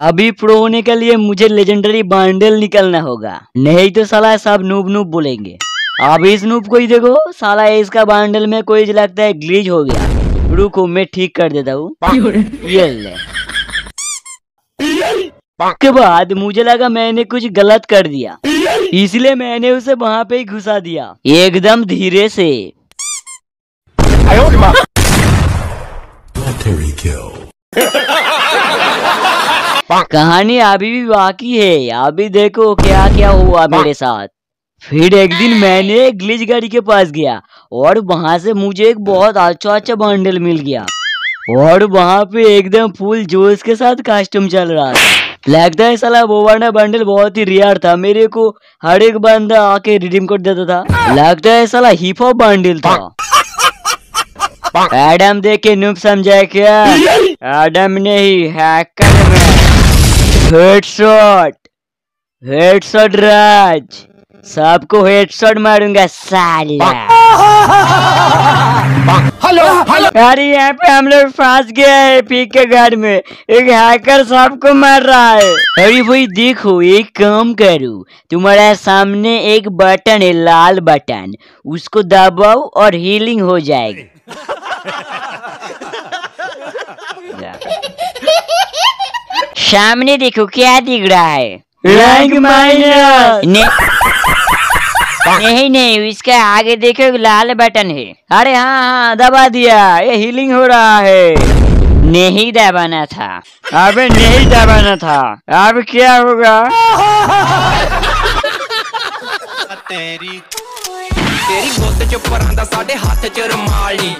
अभी प्रो होने के लिए मुझे लेजेंडरी बांडल निकलना होगा। नहीं तो साला सब नूब नूब बोलेंगे। अब इस नूब को ही देखो साला इसका बांडल में कोई लगता है ग्लीच हो गया। रुको मैं ठीक कर देता हूँ। ये ले। के बाद मुझे लगा मैंने कुछ गलत कर दिया। इसलिए मैंने उसे वहाँ पे ही घुसा दिया। एकदम धीरे से। Kill. कहानी अभी भी बाकी है। अभी देखो क्या क्या हुआ मेरे साथ। फिर एक दिन मैंने एक ग्लिच गाड़ी के पास गया और वहाँ से मुझे एक बहुत अच्छा अच्छा बंडल मिल गया। और वहाँ पे एकदम फुल जोश के साथ कस्टम चल रहा था। लगता है साला वो वाला बंडल बहुत ही रियर था। मेरे को हर एक बंदा आके रिडीम कर देता था। लगता है साला हिप हॉप बंडल था। एडम देख के नुक समझा क्या? एडम नहीं हैकर में हेडशॉट हेडशॉट राज सबको हेडशॉट मारूँगा साला। हेलो हेलो अरे यहाँ पे हम लोग फंस गए हैं पीक के घर में। एक हैकर सबको मार रहा है। अरे भाई देखो एक काम करो। तुम्हारा सामने एक बटन है लाल बटन उसको दबाओ और हीलिंग हो जाएगी। सामने देखो क्या दिख रहा है। रैंक माइनस नहीं नहीं इसका आगे देखो लाल बटन है। अरे हाँ हाँ दबा दिया। ये हीलिंग हो रहा है। नहीं दबाना था। अबे नहीं दबाना था। अब क्या होगा? तेरी तेरी गोद च परांदा साढ़े हाथ च रमाली